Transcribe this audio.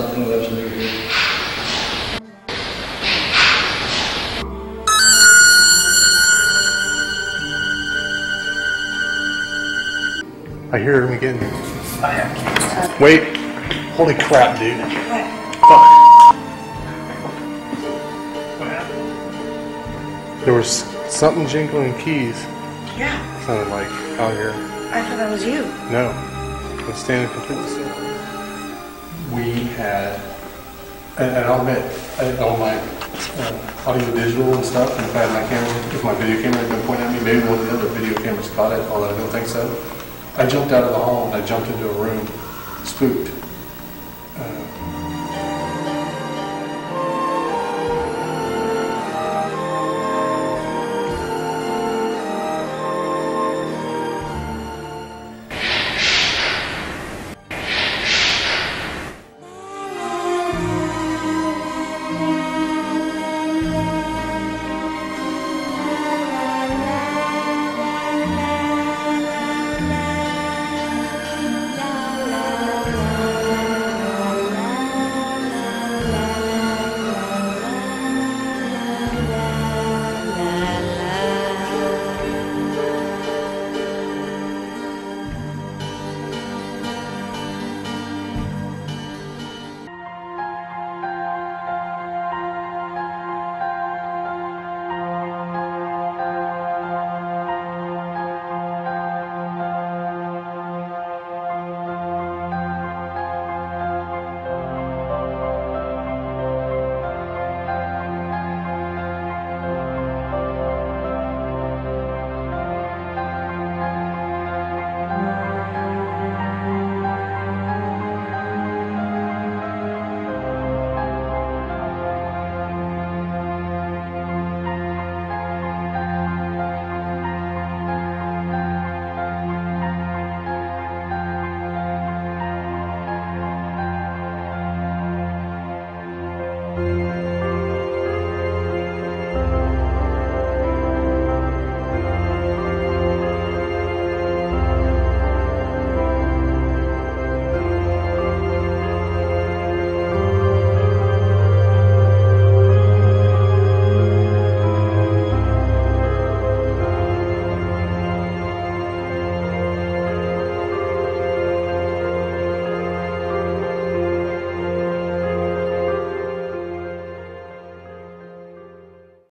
on something that's moving. I hear him again. Wait. Holy crap, dude. Fuck. There was something jingling keys, Yeah, sounded like, out here. I thought that was you. No. I'm standing completely still had, and, and I'll admit, I, uh, all my uh, audio visual and stuff, and if I had my camera, if my video camera had been pointing at me, maybe one of the other video cameras caught it, although I don't think so. I jumped out of the hall and I jumped into a room, spooked. Uh,